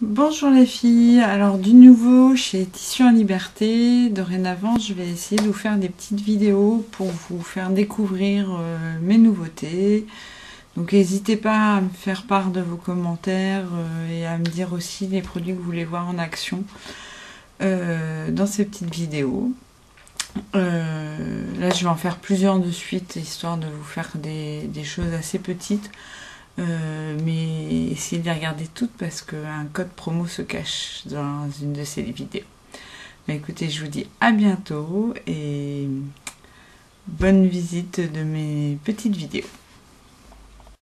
Bonjour les filles, alors du nouveau chez Tissu en Liberté, dorénavant je vais essayer de vous faire des petites vidéos pour vous faire découvrir euh, mes nouveautés. Donc n'hésitez pas à me faire part de vos commentaires euh, et à me dire aussi les produits que vous voulez voir en action euh, dans ces petites vidéos. là je vais en faire plusieurs de suite histoire de vous faire des choses assez petites. Euh, mais essayez de les regarder toutes parce qu'un code promo se cache dans une de ces vidéos. Mais écoutez, je vous dis à bientôt et bonne visite de mes petites vidéos.